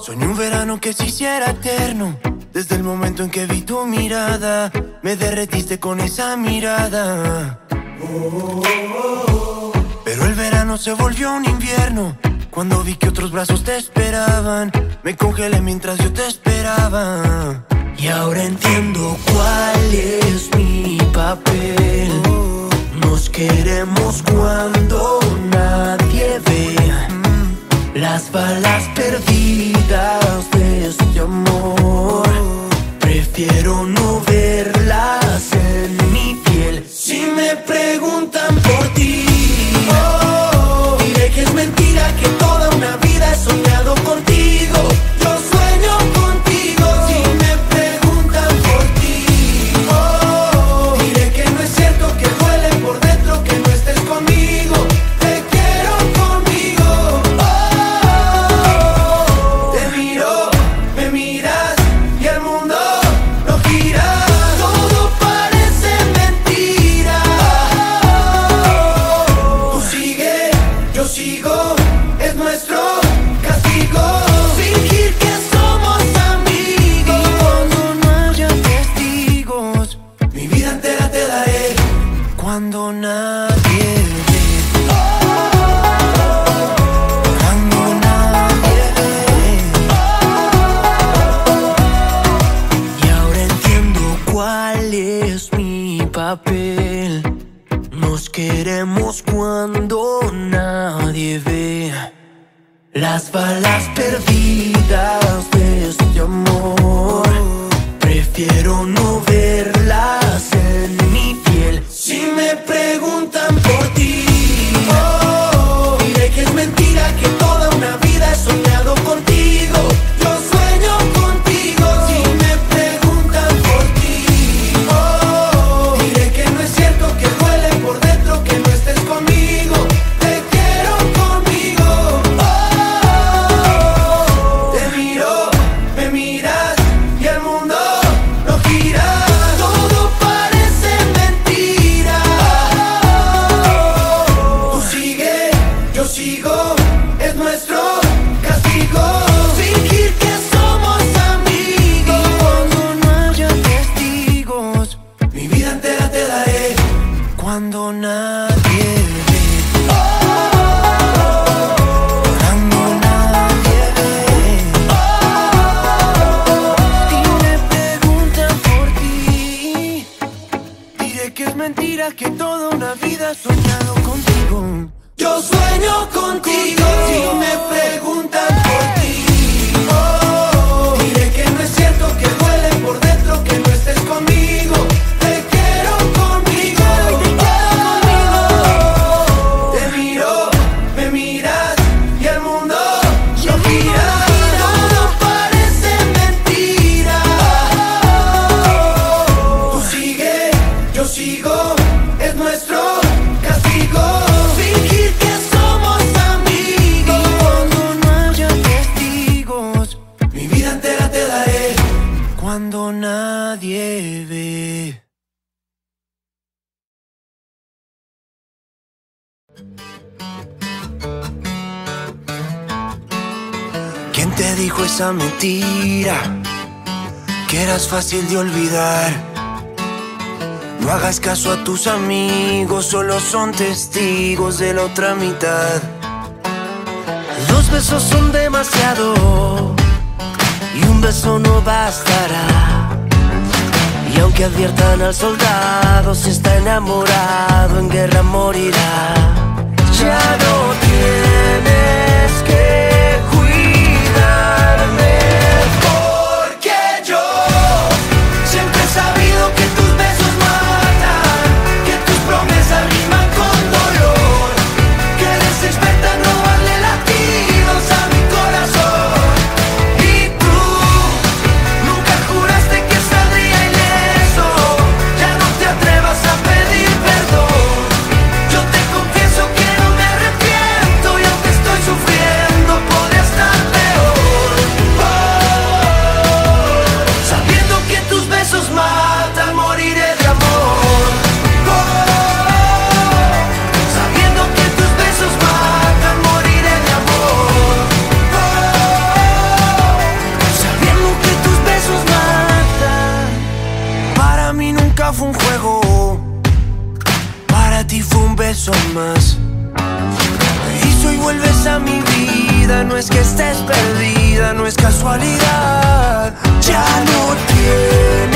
Soñé un verano que se hiciera eterno. Desde el momento en que vi tu mirada, me derretiste con esa mirada. Pero el verano se volvió un invierno. Cuando vi que otros brazos te esperaban, me congelé mientras yo te esperaba. Y ahora entiendo cuál es mi papel. Nos queremos cuando nadie ve las balas perdidas de este amor. Prefiero no verlas en mi piel. Si me preguntan por ti oh, Diré que es mentira que Te dijo esa mentira? Que eras fácil de olvidar. No hagas caso a tus amigos, solo son testigos de la otra mitad. Dos besos son demasiado y un beso no bastará. Y aunque adviertan al soldado, si está enamorado, en guerra morirá. Ya no es que estés perdida, no es casualidad. Ya no tienes.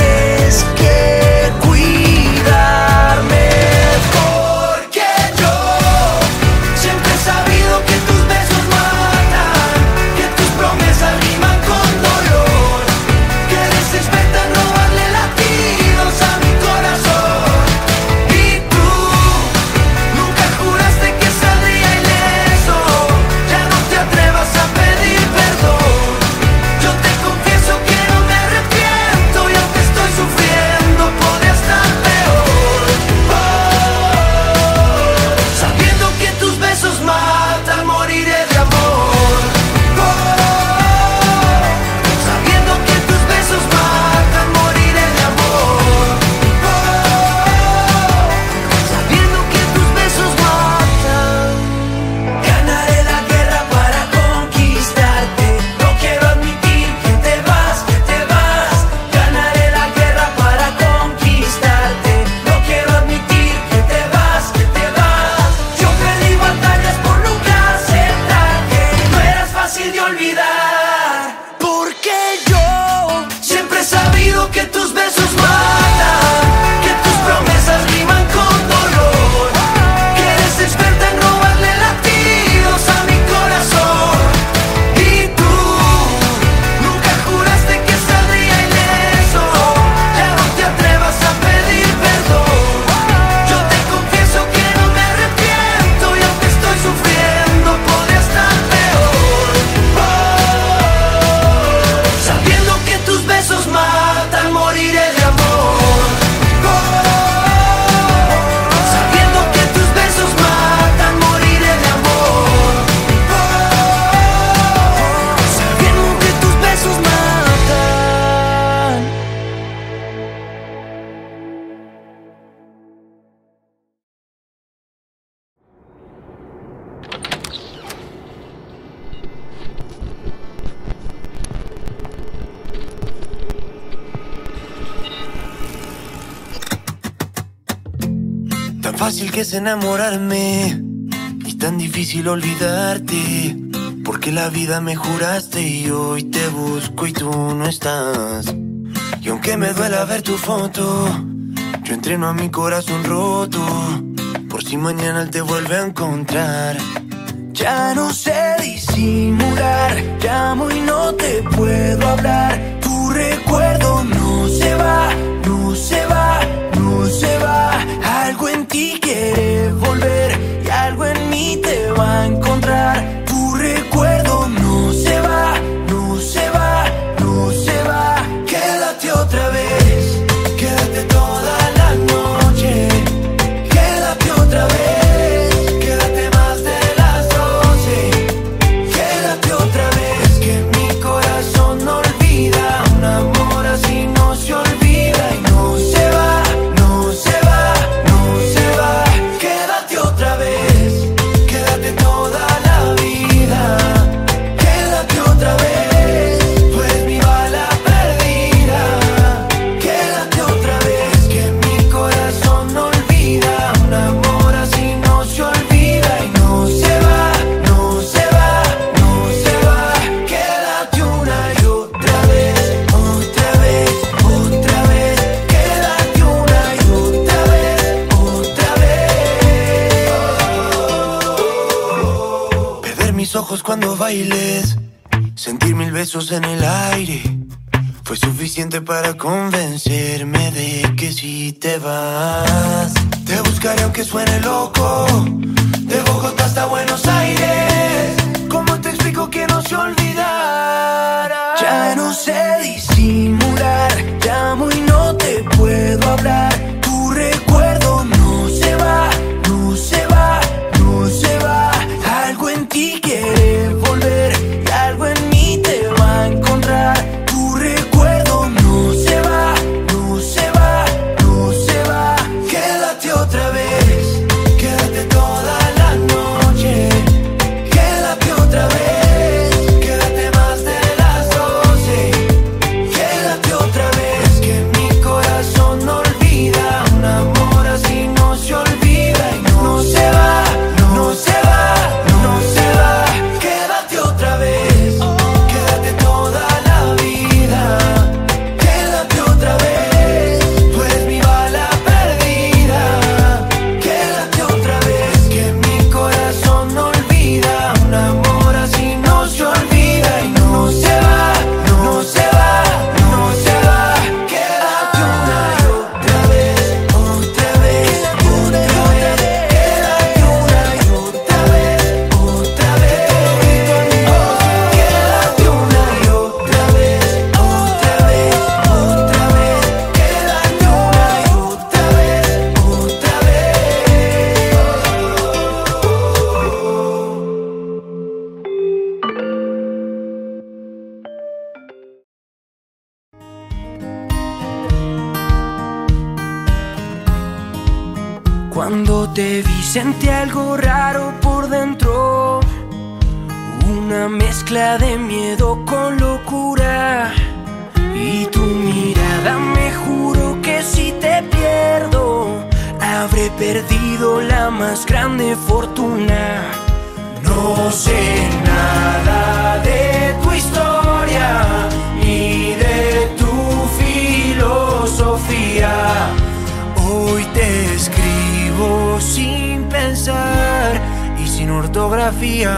fácil que es enamorarme y tan difícil olvidarte. Porque la vida me juraste y hoy te busco y tú no estás. Y aunque me duela ver tu foto, yo entreno a mi corazón roto. Por si mañana te vuelve a encontrar. Ya no sé disimular, llamo y no te puedo hablar. Tu recuerdo no se va se va, algo en ti quiere volver y algo en mí te va a encontrar. ojos cuando bailes, sentir mil besos en el aire. Fue suficiente para convencerme de que si te vas, te buscaré aunque suene loco. De Bogotá hasta Buenos Aires, ¿cómo te explico que no se olvidara? Ya no sé disimular, llamo y no te puedo hablar. Tu recuerdo no se va, no se va, no se va. Algo en ti que Cuando te vi sentí algo raro por dentro. Una mezcla de miedo con locura. Y tu mirada me juro que si te pierdo, habré perdido la más grande fortuna. No sé nada de y sin ortografía.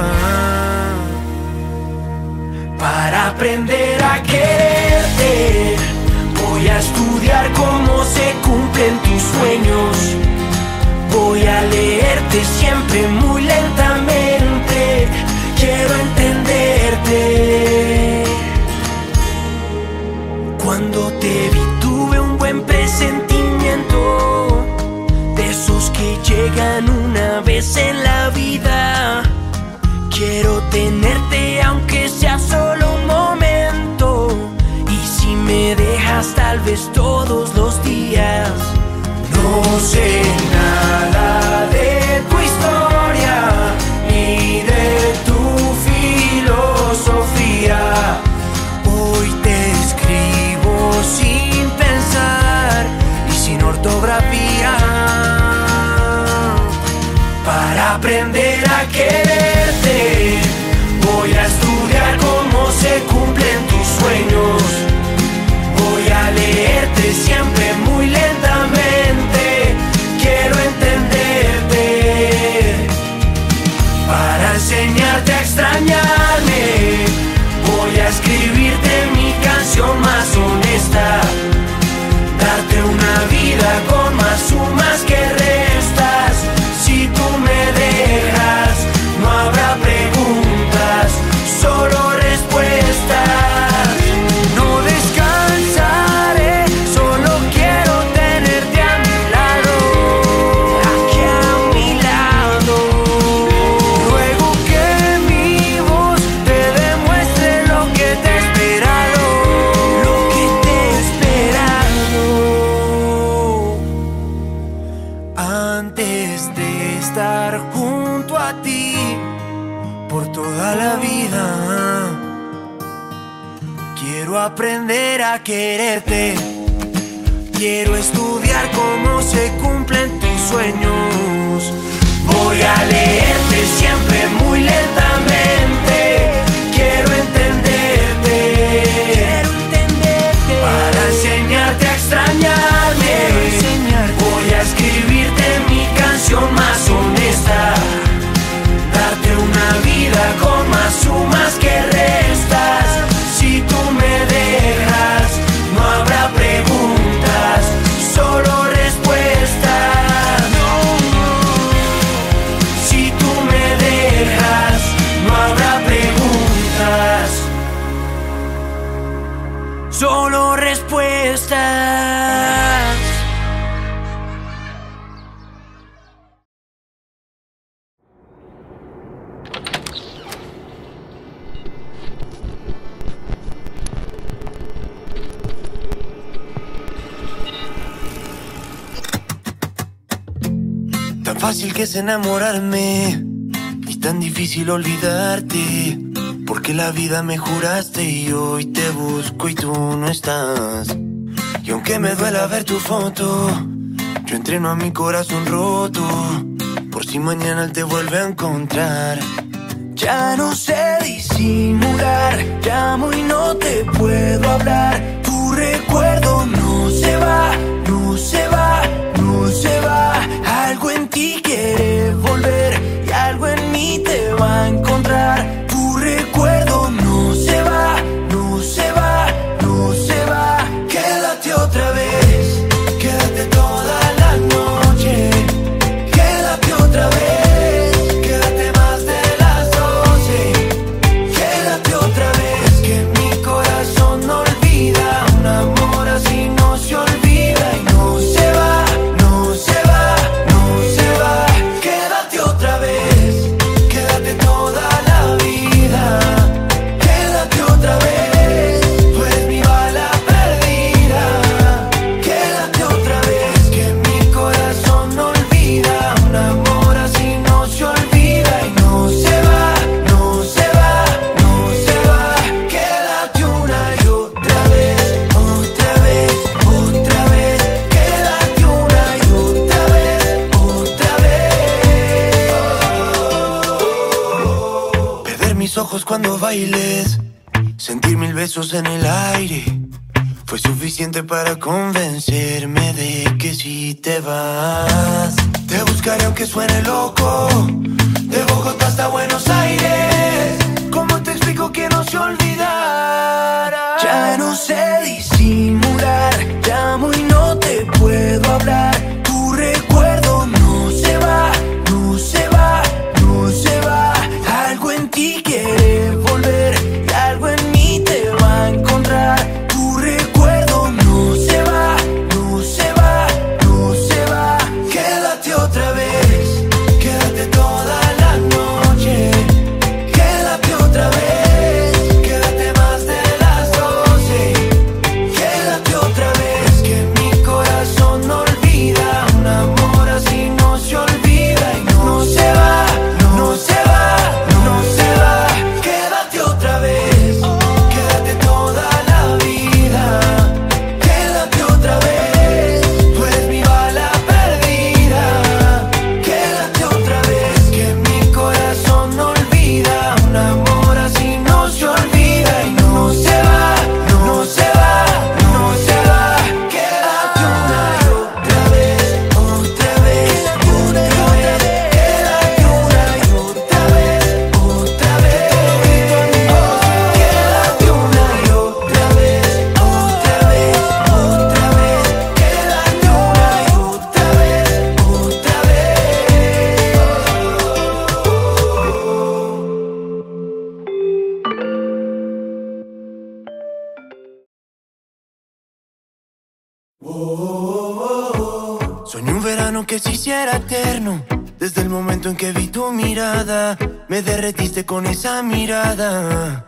Para aprender a quererte, voy a estudiar cómo se cumplen tus sueños. Voy a leerte siempre muy lentamente. Quiero entenderte. Cuando llegan una vez en la vida. Quiero tenerte aunque sea solo un momento. Y si me dejas tal vez todos los días. No sé nada fácil que es enamorarme y tan difícil olvidarte. Porque la vida me juraste y hoy te busco y tú no estás. Y aunque me duela ver tu foto, yo entreno a mi corazón roto. Por si mañana te vuelve a encontrar. Ya no sé disimular, llamo y no te puedo hablar. Tu recuerdo no se va, no se va, va. Algo en ti quiere volver y algo en mí te va a encontrar. mis ojos cuando bailes, sentir mil besos en el aire. Fue suficiente para convencerme de que si te vas, te buscaré aunque suene loco. De Bogotá hasta Buenos Aires, ¿cómo te explico que no se olvidara? Ya no sé. Soñé un verano que se hiciera eterno. Desde el momento en que vi tu mirada, me derretiste con esa mirada.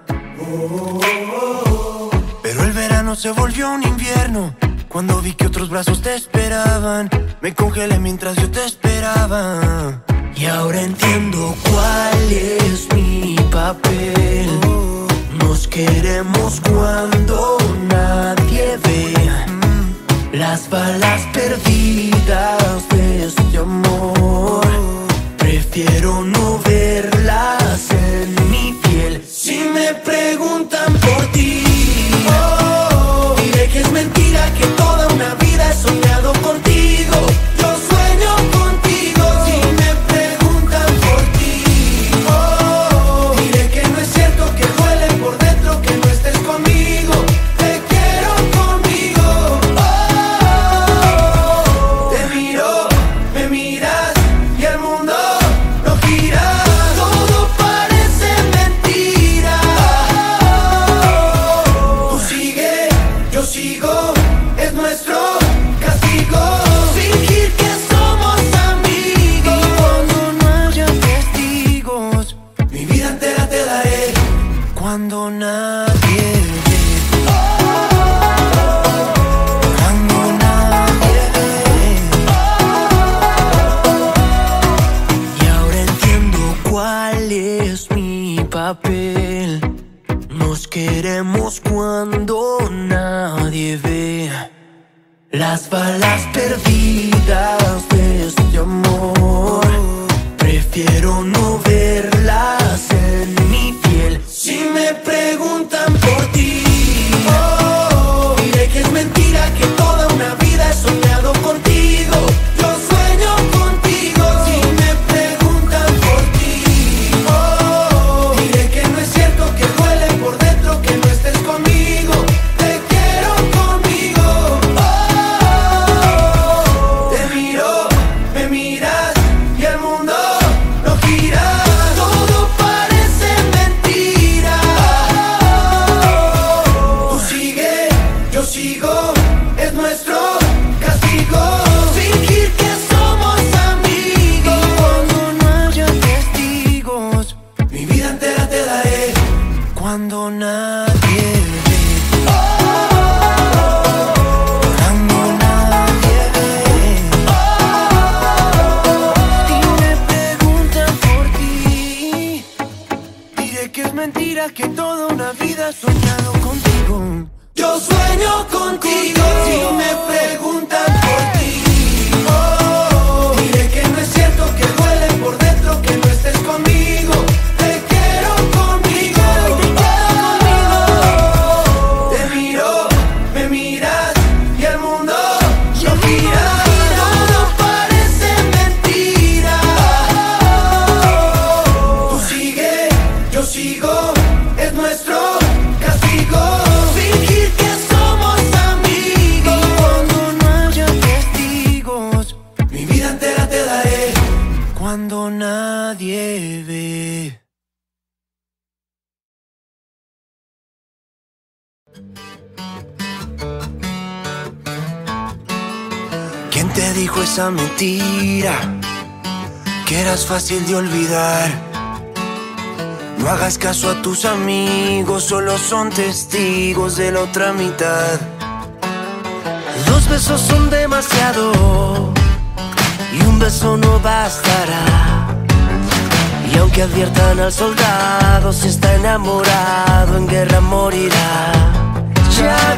Pero el verano se volvió un invierno. Cuando vi que otros brazos te esperaban, me congelé mientras yo te esperaba. Y ahora entiendo cuál es mi papel. Nos queremos cuando nadie ve las balas perdidas de este amor. Prefiero no verlas en mi piel. Si me preguntan por ti oh, Diré que es mentira que toda una vida he soñado balas perdidas. Te dijo esa mentira? Que eras fácil de olvidar. No hagas caso a tus amigos, solo son testigos de la otra mitad. Dos besos son demasiado y un beso no bastará. Y aunque adviertan al soldado, si está enamorado en guerra morirá. Ya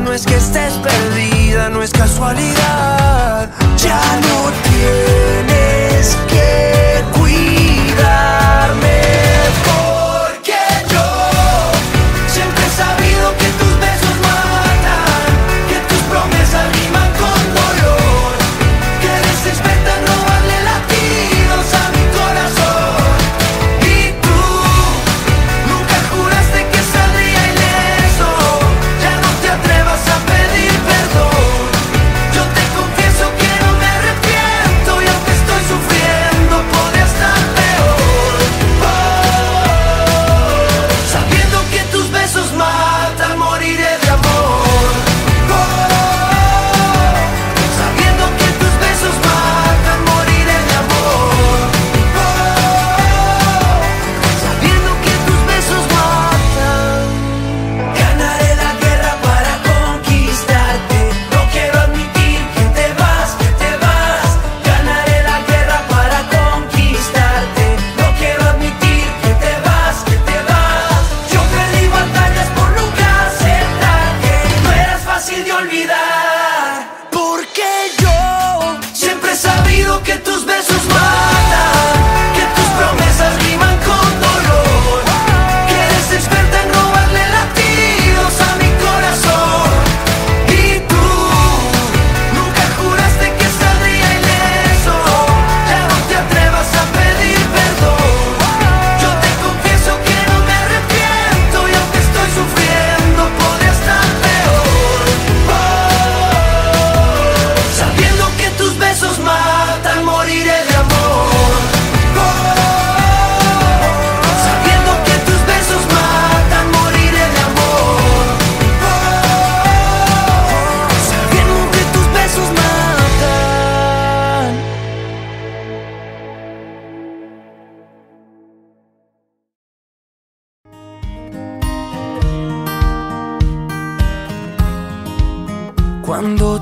no es que estés perdida, no es casualidad. Ya no tienes.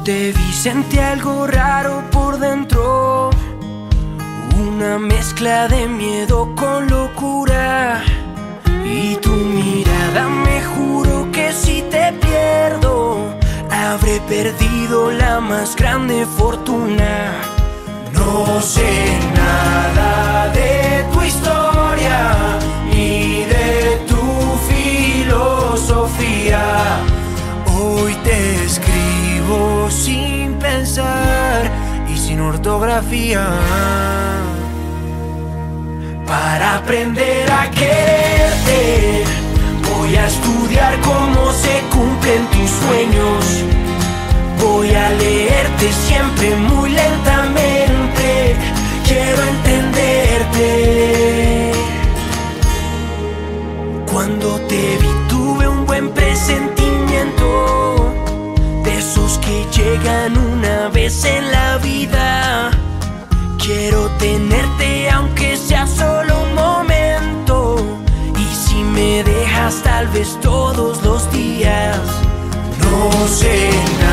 te vi sentí algo raro por dentro, una mezcla de miedo con locura. Y tu mirada me juro que si te pierdo, habré perdido la más grande fortuna. No sé nada de y sin ortografía. Para aprender a quererte, voy a estudiar cómo se cumplen tus sueños. Voy a leerte siempre muy lentamente, quiero entenderte. Cuando te vi tuve un buen presentimiento de esos que llegan en la vida. Quiero tenerte aunque sea solo un momento. Y si me dejas tal vez todos los días, no sé nada.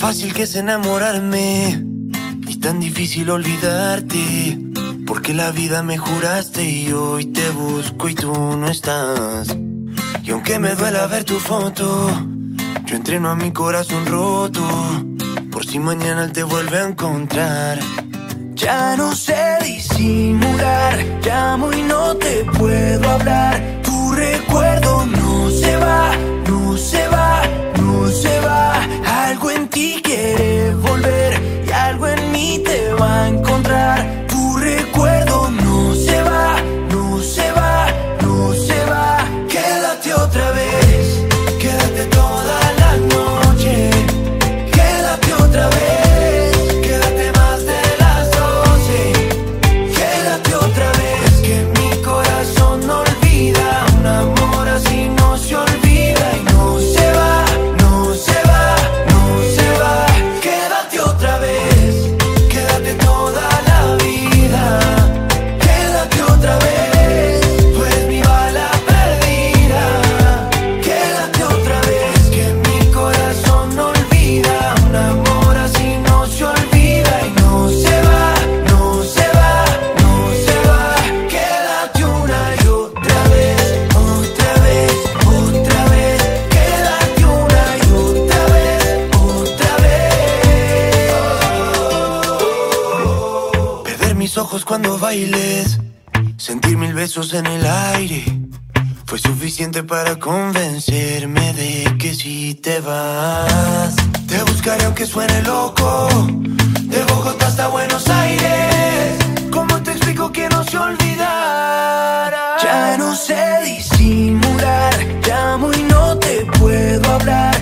fácil que es enamorarme y tan difícil olvidarte. Porque la vida me juraste y hoy te busco y tú no estás. Y aunque me duela ver tu foto, yo entreno a mi corazón roto. Por si mañana te vuelve a encontrar. Ya no sé disimular, llamo y no te puedo hablar. Tu recuerdo no se va se va, algo en ti quiere volver y algo en mí te va a encontrar. Tu recuerdo. mis ojos cuando bailes. Sentir mil besos en el aire. Fue suficiente para convencerme de que si te vas, te buscaré aunque suene loco. De Bogotá hasta Buenos Aires. ¿Cómo te explico que no se olvidara? Ya no sé disimular, llamo y no te puedo hablar.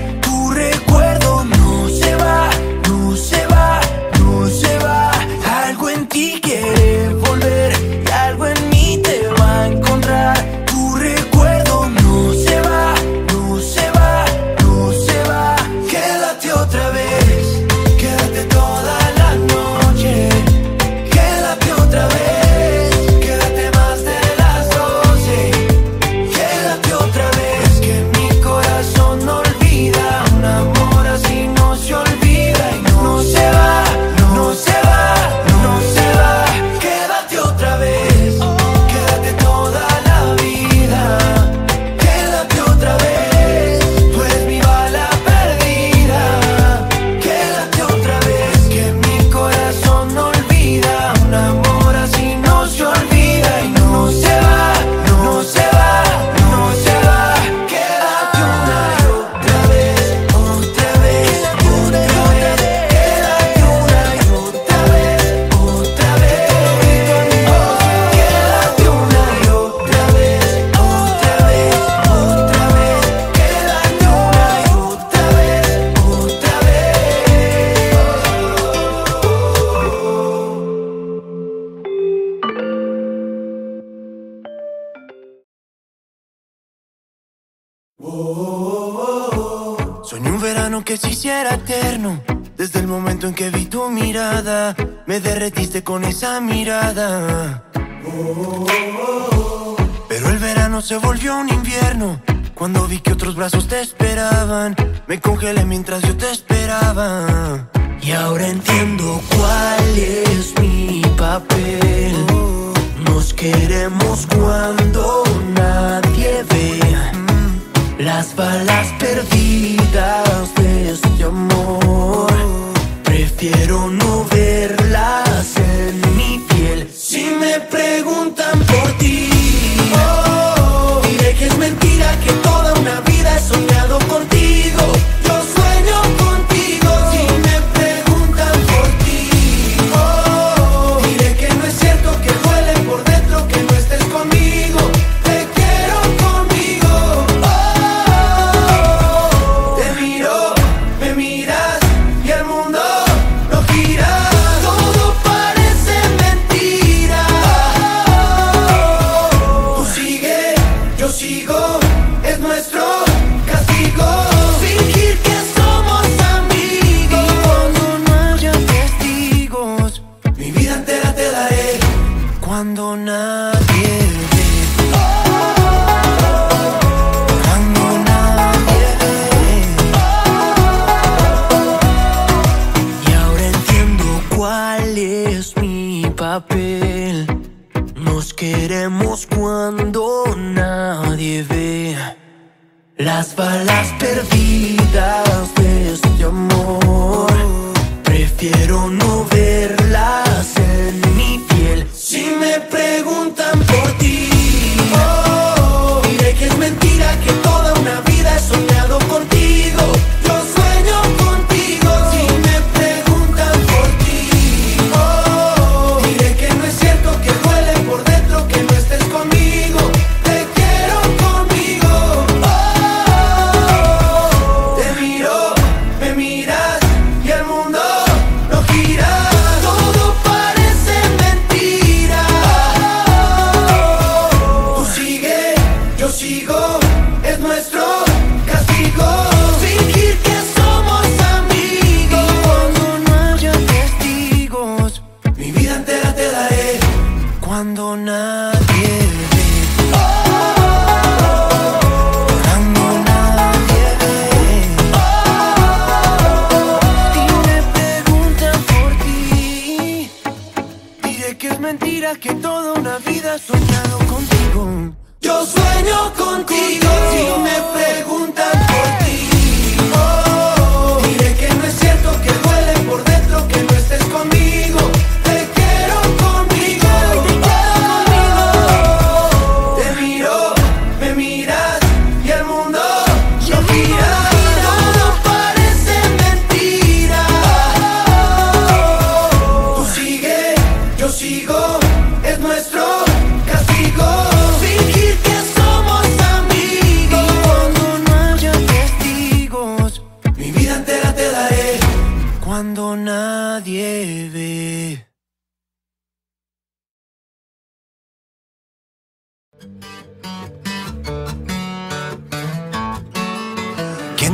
Soñé un verano que se hiciera eterno. Desde el momento en que vi tu mirada, me derretiste con esa mirada. Pero el verano se volvió un invierno. Cuando vi que otros brazos te esperaban, me congelé mientras yo te esperaba. Y ahora entiendo cuál es mi papel. Nos queremos cuando nadie ve. Las balas perdidas de este amor Prefiero no verlas en mi piel Si me preguntan por ti.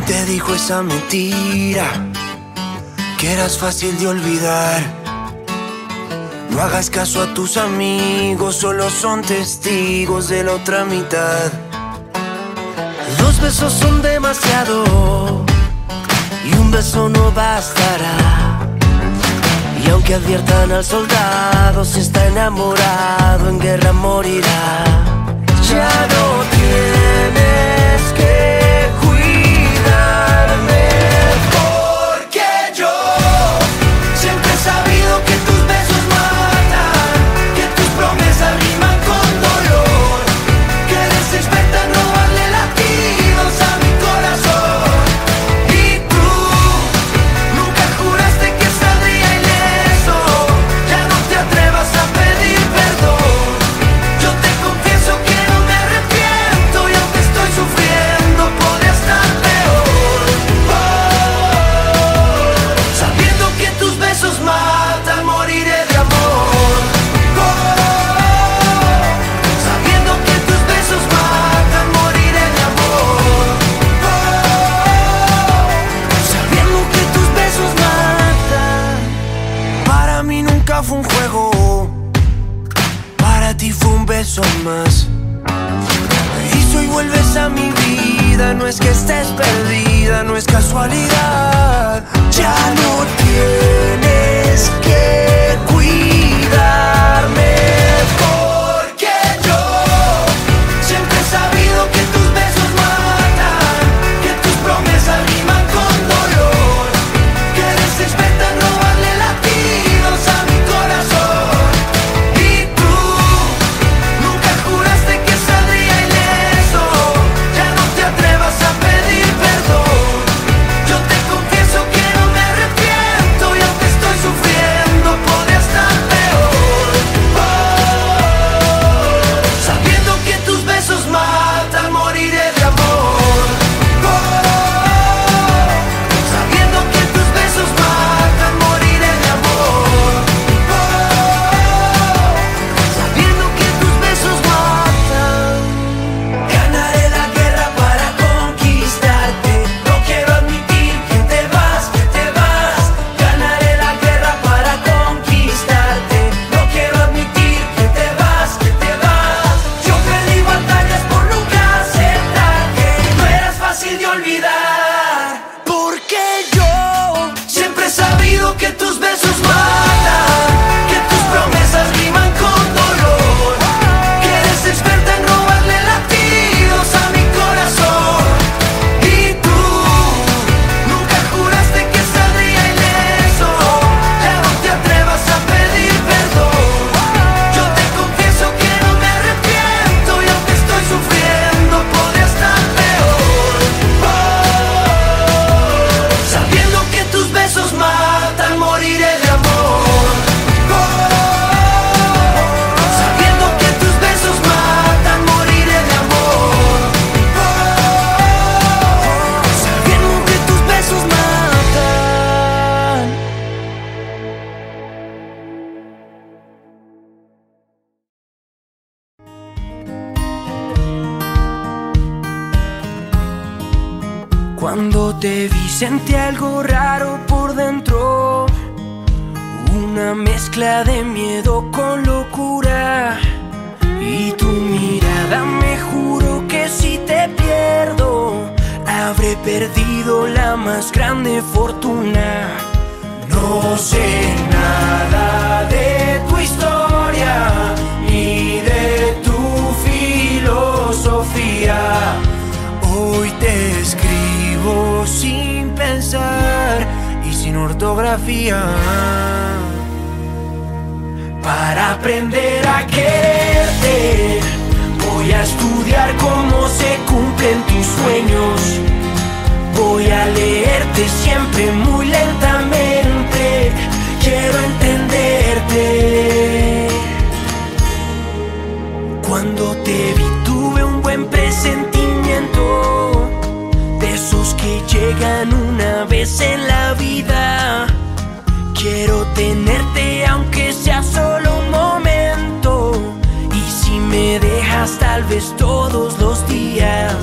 Te dijo esa mentira? Que eras fácil de olvidar. No hagas caso a tus amigos, solo son testigos de la otra mitad. Dos besos son demasiado y un beso no bastará. Y aunque adviertan al soldado, si está enamorado, en guerra morirá. Ya no tienes que no es que estés perdida, no es casualidad. Ya no tienes que. Te vi sentí algo raro por dentro, una mezcla de miedo con locura. Y tu mirada me juro que si te pierdo, habré perdido la más grande fortuna. No sé nada de sin pensar y sin ortografía. Para aprender a quererte, voy a estudiar cómo se cumplen tus sueños. Voy a leerte siempre muy lentamente, quiero entenderte. Cuando te vi tuve un buen presente llegan una vez en la vida. Quiero tenerte aunque sea solo un momento. Y si me dejas tal vez todos los días,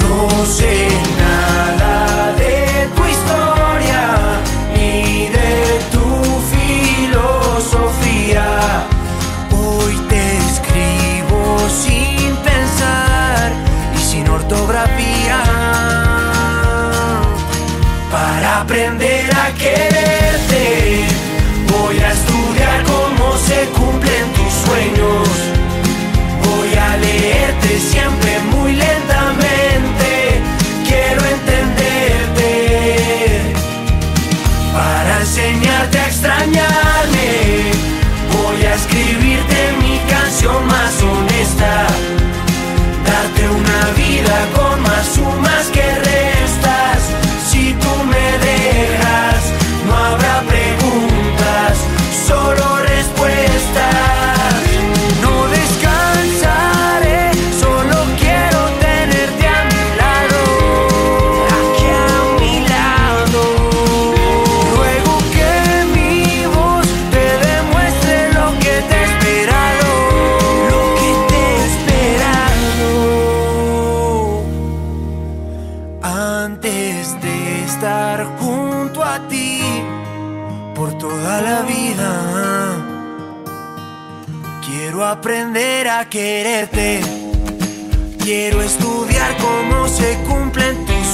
no sé nada. Voy a leerte siempre muy lentamente. Quiero entenderte para enseñarte a extrañarme. Voy a escribirte mi canción más.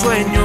Cumplen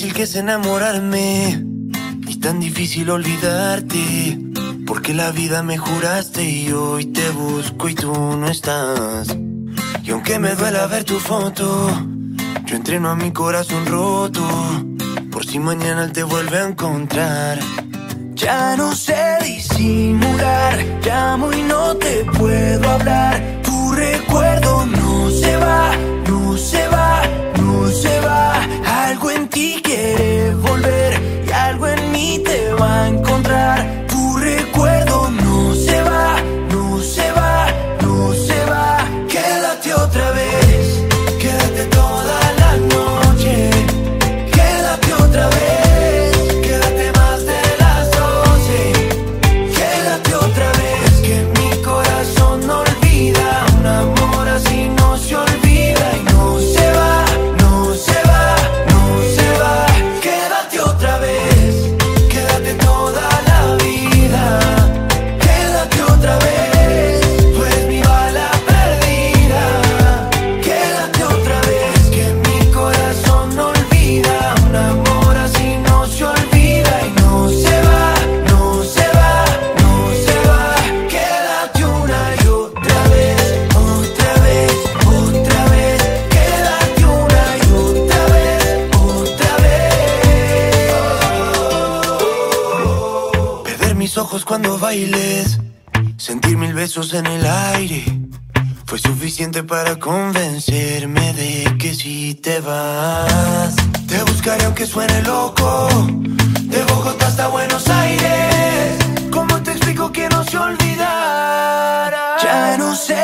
fácil que es enamorarme y tan difícil olvidarte. Porque la vida me juraste y hoy te busco y tú no estás. Y aunque me duela ver tu foto, yo entreno a mi corazón roto. Por si mañana te vuelve a encontrar. Ya no sé disimular, llamo y no te puedo hablar. Tu recuerdo no se va, no se va, se va. Algo en ti quiere volver y algo en mí te va a encontrar. Mis ojos cuando bailes, sentir mil besos en el aire. Fue suficiente para convencerme de que si te vas, te buscaré aunque suene loco. De Bogotá hasta Buenos Aires. ¿Cómo te explico que no se olvidara? Ya no sé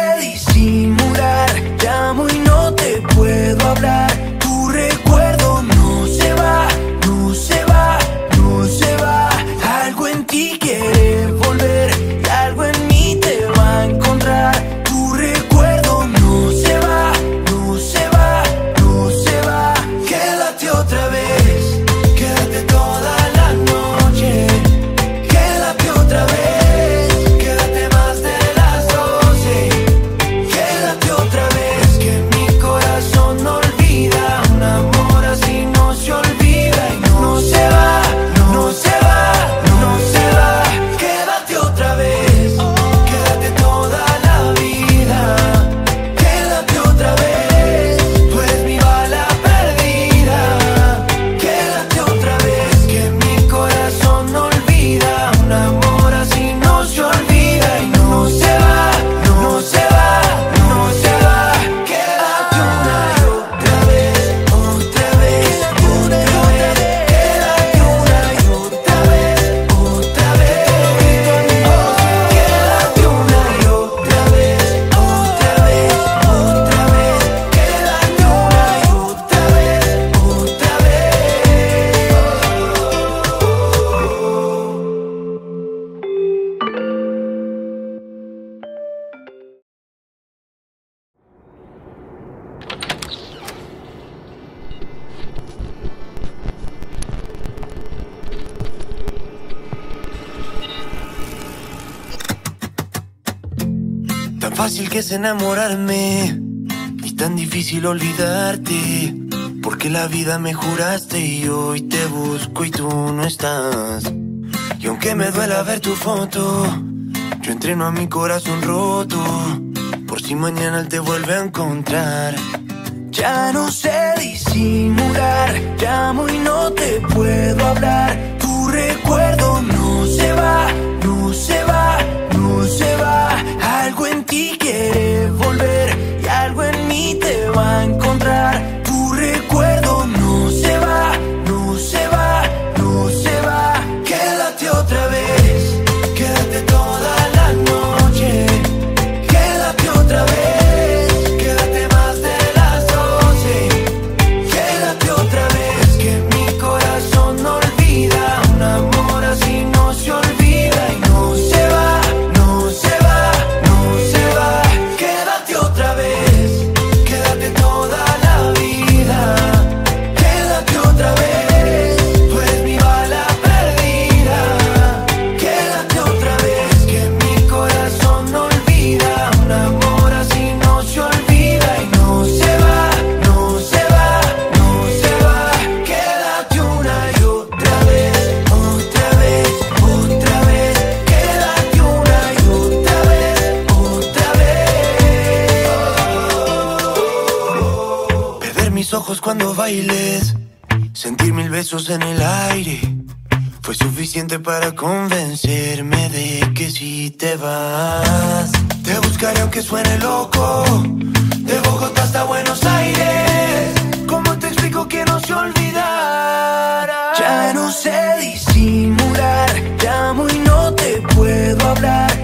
fácil que es enamorarme y tan difícil olvidarte. Porque la vida me juraste y hoy te busco y tú no estás. Y aunque me duela ver tu foto, yo entreno a mi corazón roto. Por si mañana te vuelve a encontrar. Ya no sé disimular, llamo y no te puedo hablar. Tu recuerdo no se va va, algo en ti quiere volver y algo en mí te va a encontrar. mis ojos cuando bailes. Sentir mil besos en el aire. Fue suficiente para convencerme de que si te vas, te buscaré aunque suene loco. De Bogotá hasta Buenos Aires. ¿Cómo te explico que no se olvidara? Ya no sé disimular, llamo y no te puedo hablar.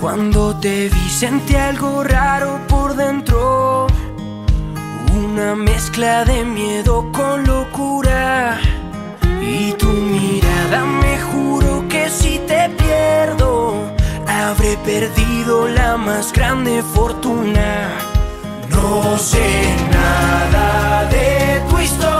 Cuando te vi sentí algo raro por dentro, una mezcla de miedo con locura. Y tu mirada me juro que si te pierdo, habré perdido la más grande fortuna. No sé nada de tu historia.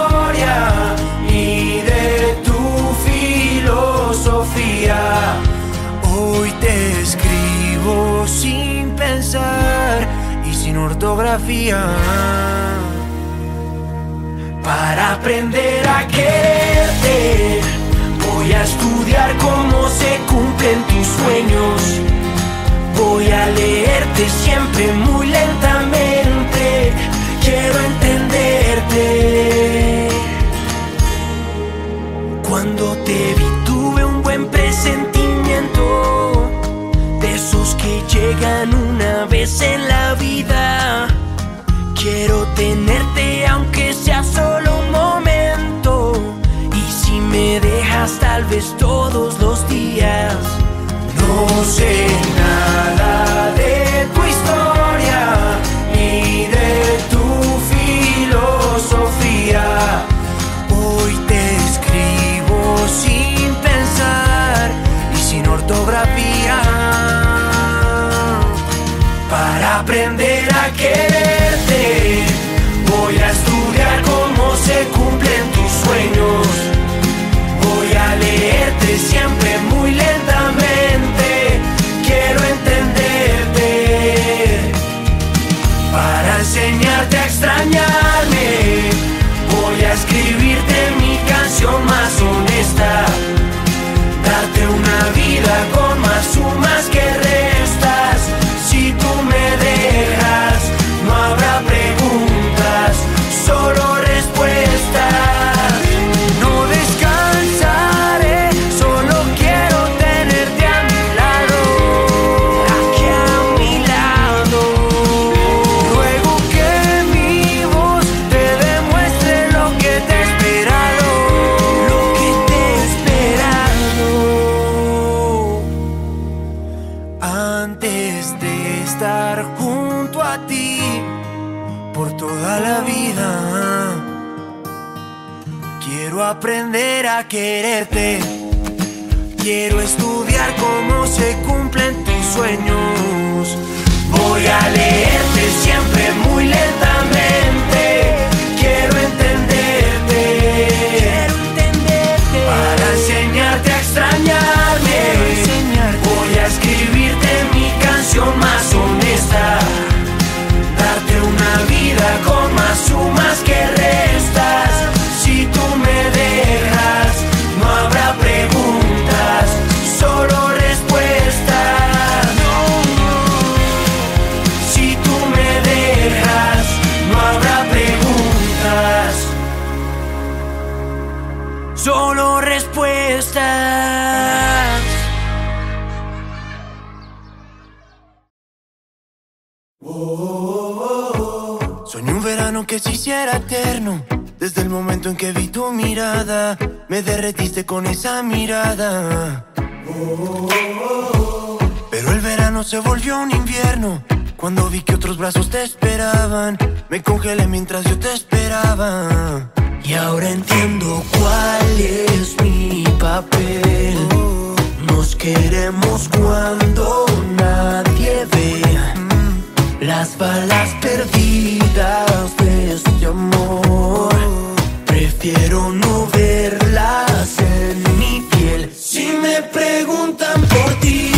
sin pensar y sin ortografía. Para aprender a quererte, voy a estudiar cómo se cumplen tus sueños. Voy a leerte siempre muy lentamente, quiero entenderte. Cuando te tenerte aunque sea solo un momento. Y si me dejas tal vez todos los días, no sé nada de que se hiciera eterno. Desde el momento en que vi tu mirada, me derretiste con esa mirada. Pero el verano se volvió un invierno. Cuando vi que otros brazos te esperaban, me congelé mientras yo te esperaba. Y ahora entiendo cuál es mi papel. Nos queremos cuando nadie ve. Las balas perdidas de este amor Prefiero no verlas en mi piel Si me preguntan por ti.